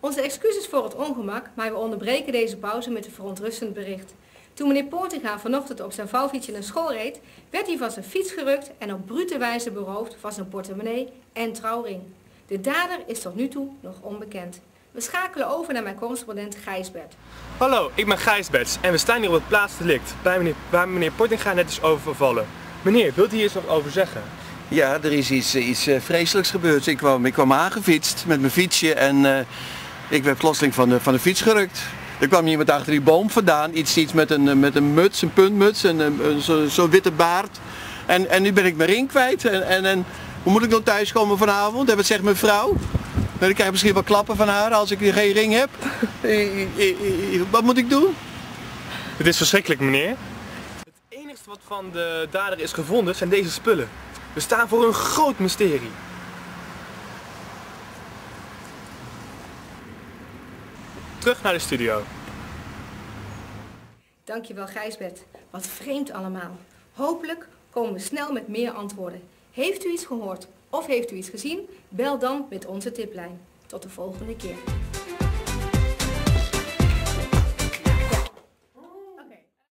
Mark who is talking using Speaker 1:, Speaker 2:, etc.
Speaker 1: Onze excuses voor het ongemak, maar we onderbreken deze pauze met een verontrustend bericht. Toen meneer Portinga vanochtend op zijn vouwfietsje naar school reed, werd hij van zijn fiets gerukt en op brute wijze beroofd van zijn portemonnee en trouwring. De dader is tot nu toe nog onbekend. We schakelen over naar mijn correspondent Gijsbert.
Speaker 2: Hallo, ik ben Gijsberts en we staan hier op het plaatsdelict, bij meneer, waar meneer Portinga net is overvallen. Meneer, wilt u hier iets over zeggen?
Speaker 3: Ja, er is iets, iets eh, vreselijks gebeurd. Ik kwam, ik kwam aangefietst met mijn fietsje en eh, ik werd plotseling van de, van de fiets gerukt. Er kwam iemand achter die boom vandaan, iets, iets met, een, eh, met een muts, een puntmuts en een- zo- zo'n witte baard. En, en nu ben ik mijn ring kwijt. En, en, en hoe moet ik dan thuiskomen vanavond? En wat zegt mijn vrouw? Ik krijg misschien wel klappen van haar als ik geen ring heb. Wat moet ik doen?
Speaker 2: Het is verschrikkelijk, meneer. Het enige wat van de dader is gevonden zijn deze spullen. We staan voor een groot mysterie. Terug naar de studio.
Speaker 1: Dankjewel Gijsbert. Wat vreemd allemaal. Hopelijk komen we snel met meer antwoorden. Heeft u iets gehoord of heeft u iets gezien? Bel dan met onze tiplijn. Tot de volgende keer.